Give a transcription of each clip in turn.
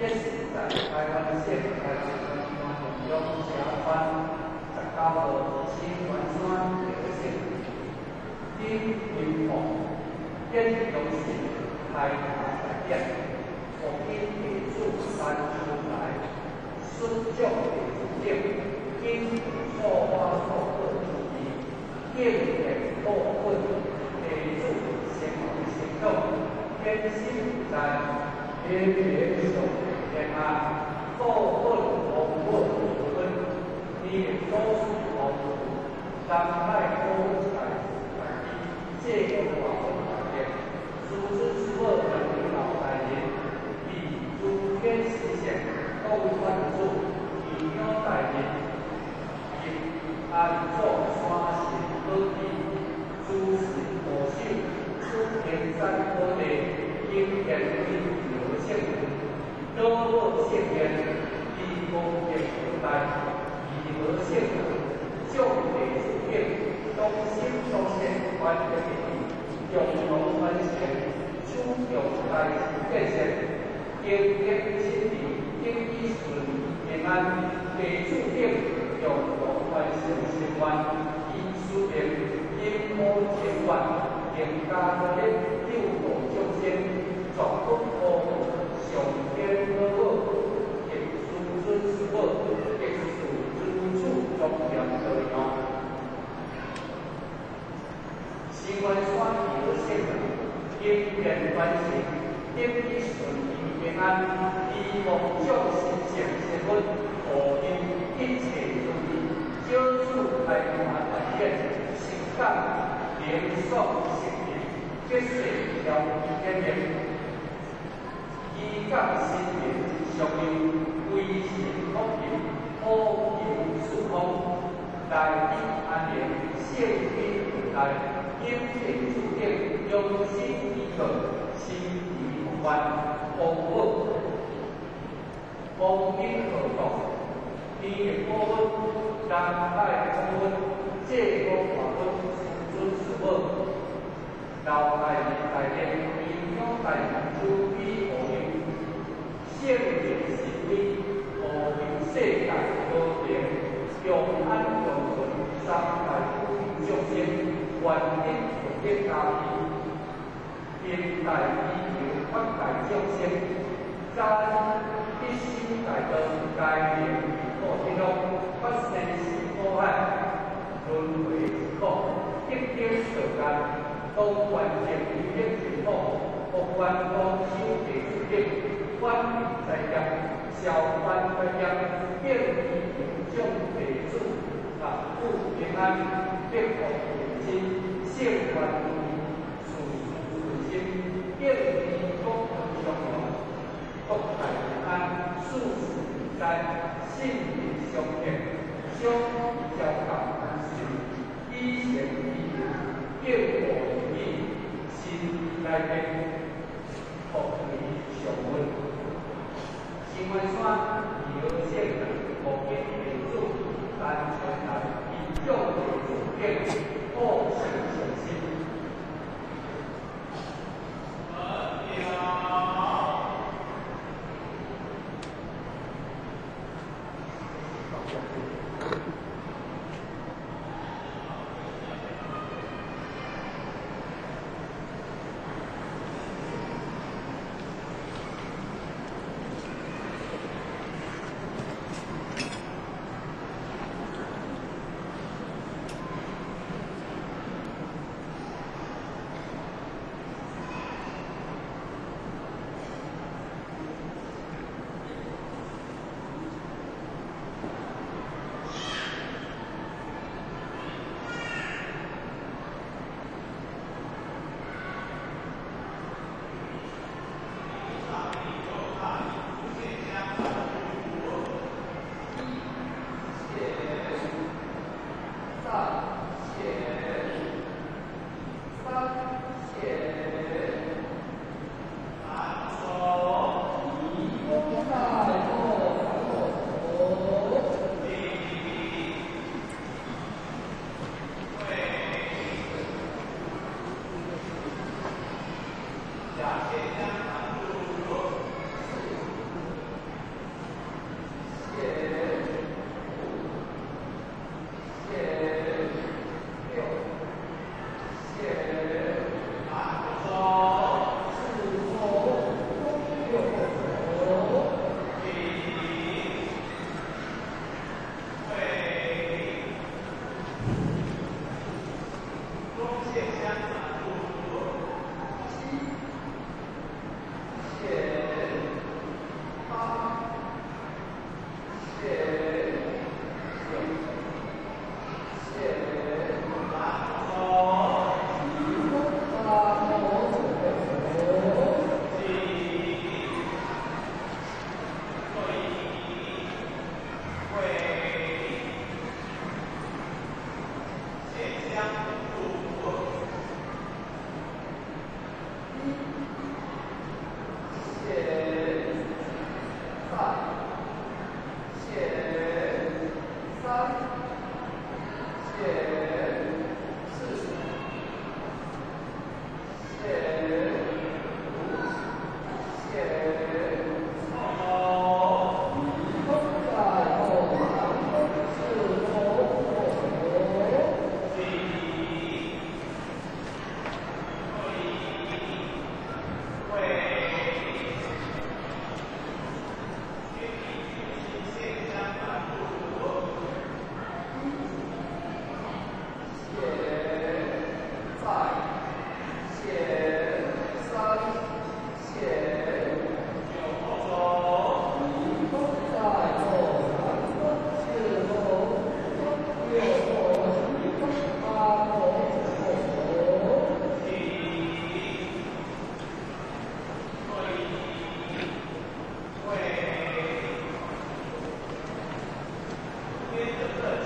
一视在开关线开关插座用加班加高的螺旋环的一个设有限开关不变从处塞出来四旧零经过换货过渡电源弱电源弱电在边缘建安，做对头，问头尊，你，多数，我，多，加快，高，快速，借我劳动条件，组织资本，准年，以诸天四象斗转数，提高百年，一安坐，刷新科技，诸神魔性，诸天山。现焉，必公变负担，以德现德，就为主变，都先受现官的礼，永隆恩贤，出永来愿现，天天亲礼，天地顺，平安，给主变，永隆恩贤新官，因书变，因波千万，天家的六国众仙，总共共上天。做图给叔叔，叔叔祝中奖得利哦。新闻的。现场，天天关心，天地顺利平安，希望众神降神福，保佑一切顺利，救助台湾万民，成功连胜胜利，吉岁要平安，新年祝。安，金钱注定用心依靠，心地不凡，风物风景可睹，天的高温，人海的高济公光华准，尊师傅，高海的大殿，明中大明珠，碧波云，圣洁神威，何名世界高殿，永安永存，三代永久。原因同一家庭，并大以求发大众生，加一心大道改变和天路，发生是苦海，轮回之苦，一点时间。当完成一件事后，不管当修的事业，关闭在业，消翻在业，变为永将地主，啊，富平安，变福延亲，幸万如意，处处顺心，变为国泰，安，事事平安，心灵相贴，相交感安心，以贤以德，变福。来面福利上门，新文山 Thank you.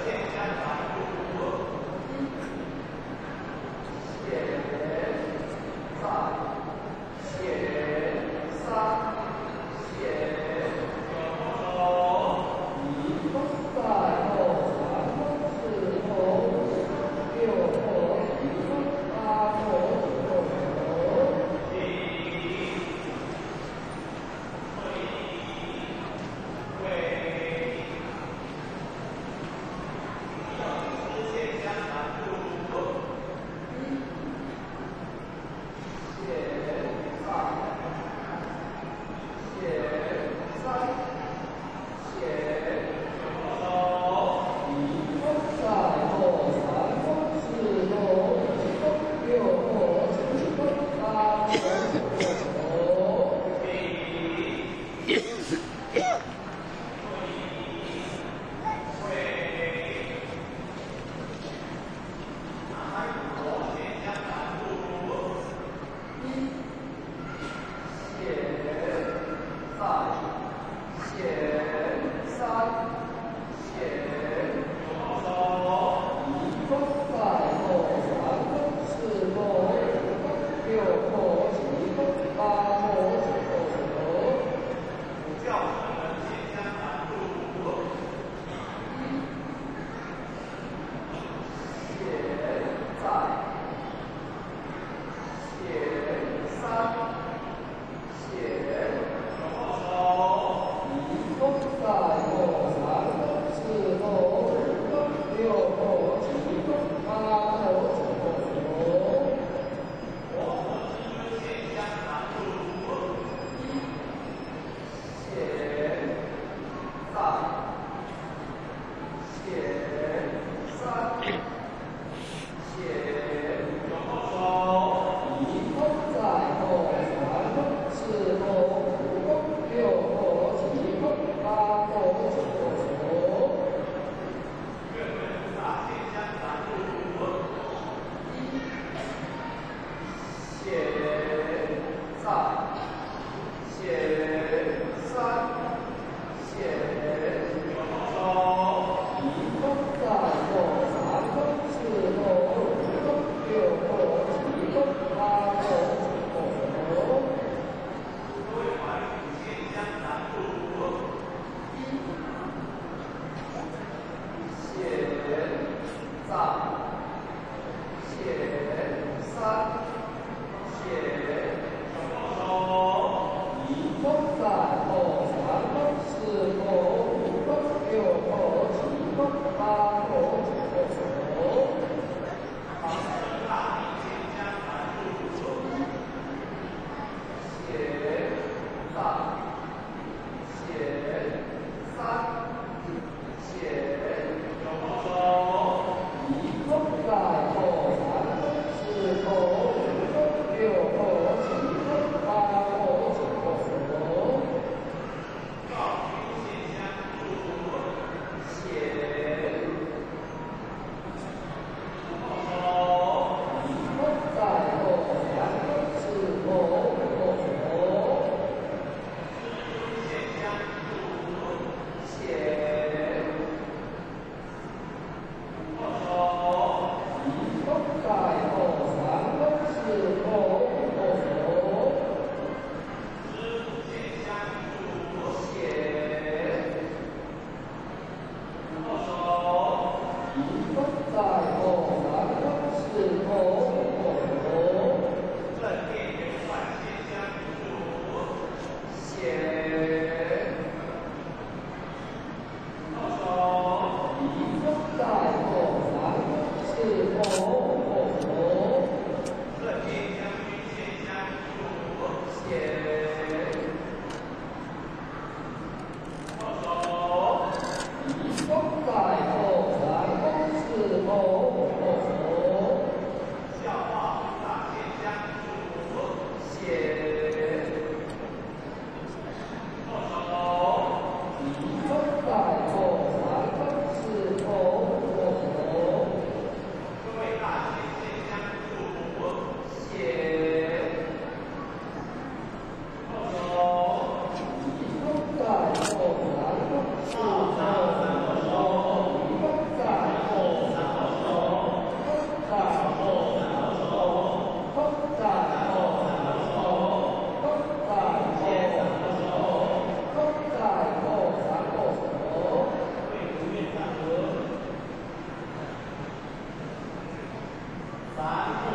Vai.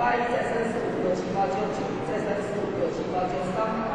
八一再三四五六七八九九一再三四五六七八九三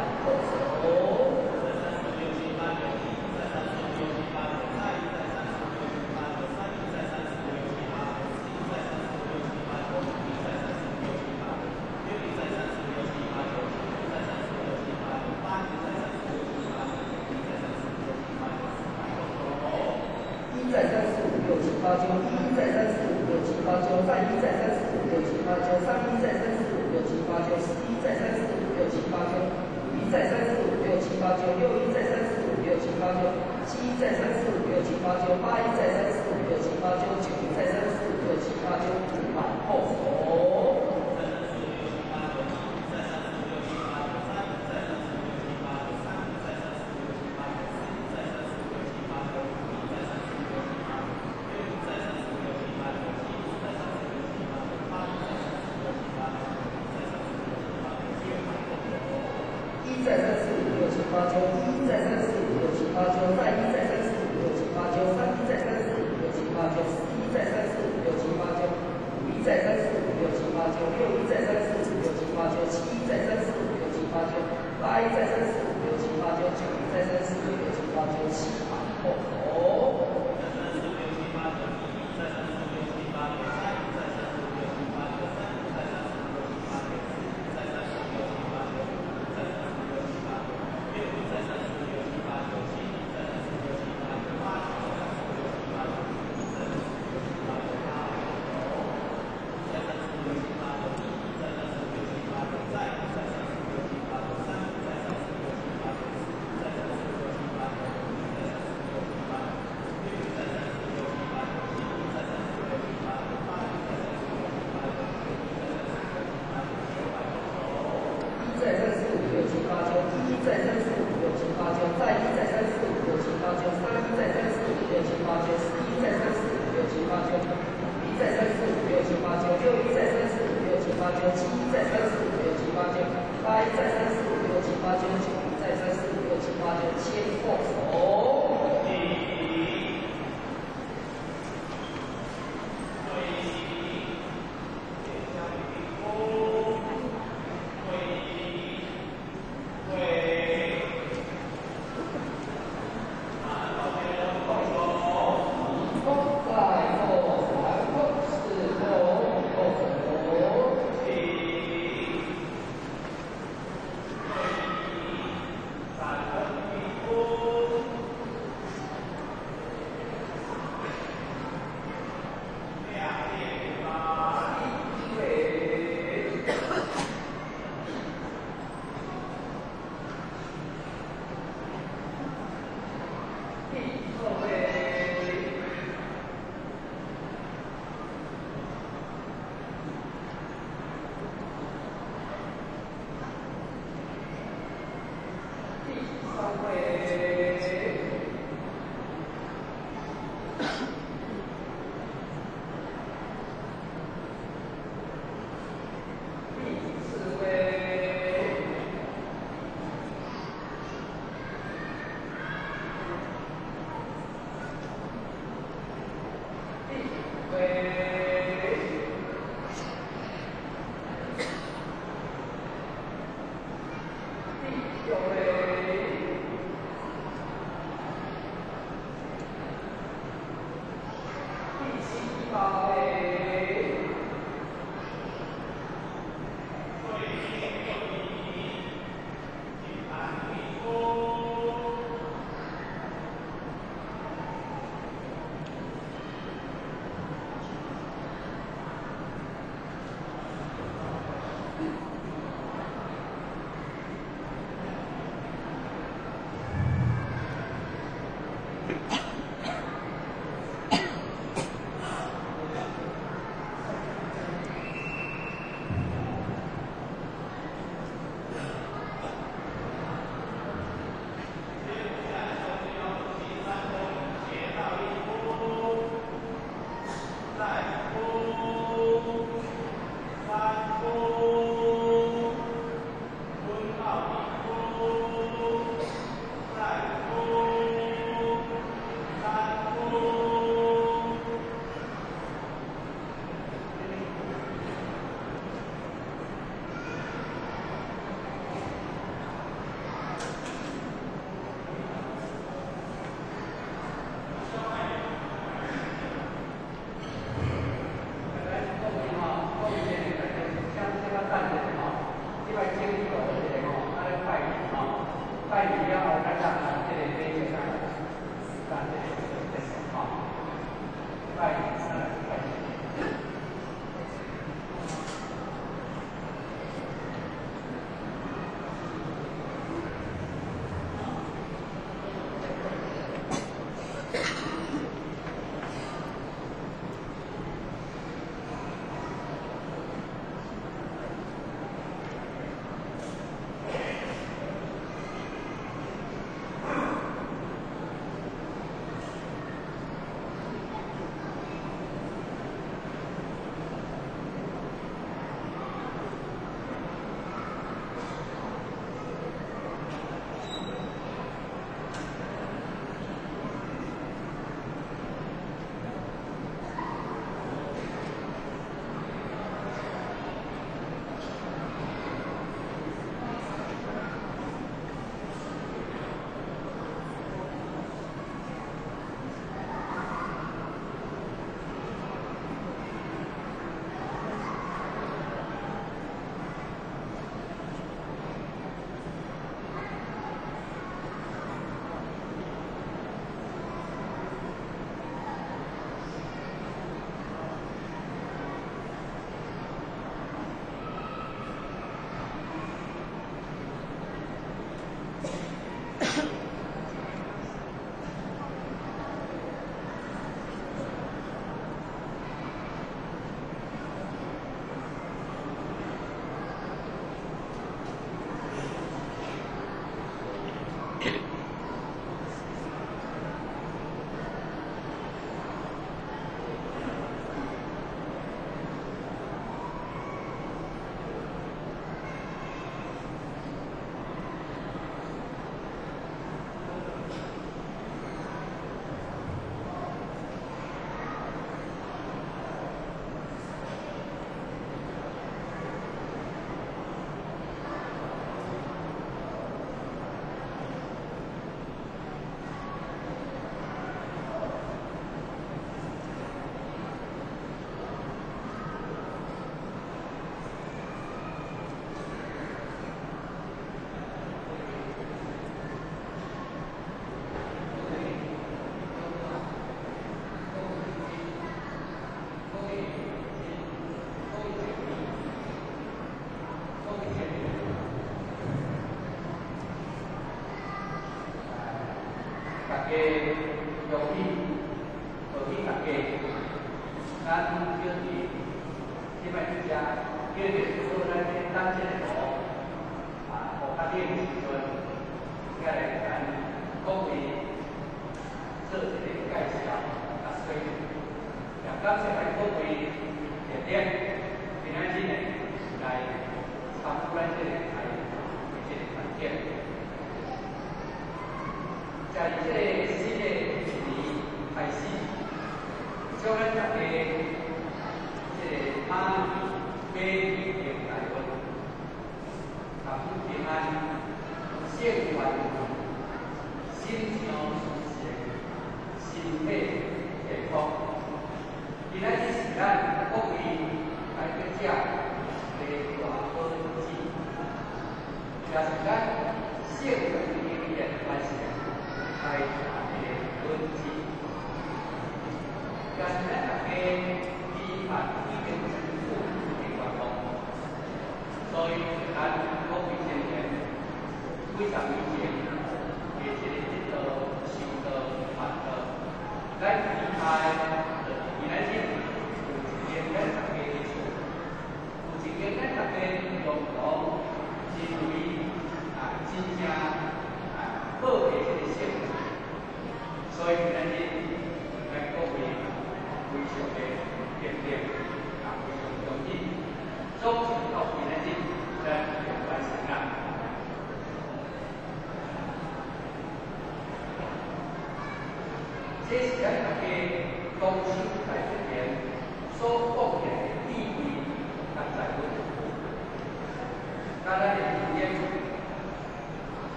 States.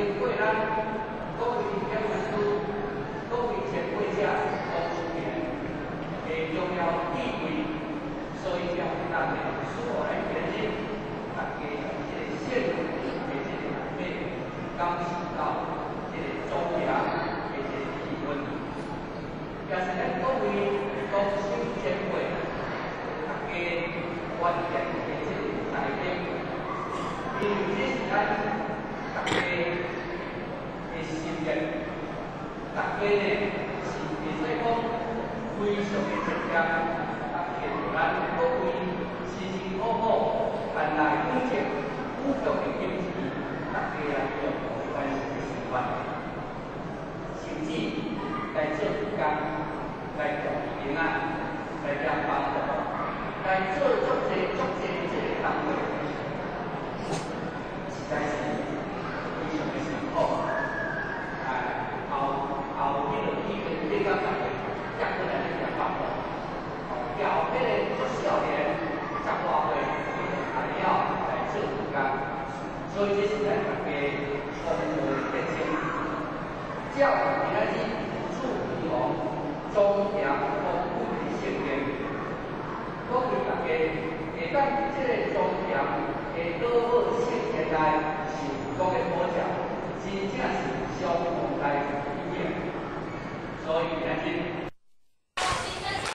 过去人，各位建筑师，各位前辈者，是高手的，重要地位。所以希大家能我们来跟着家用这个设备，用这个产，到这个庄严的这个气氛。也是我各位高手前辈，大家的观念，对这个带领，是咱。家呢是会做讲非常的重要。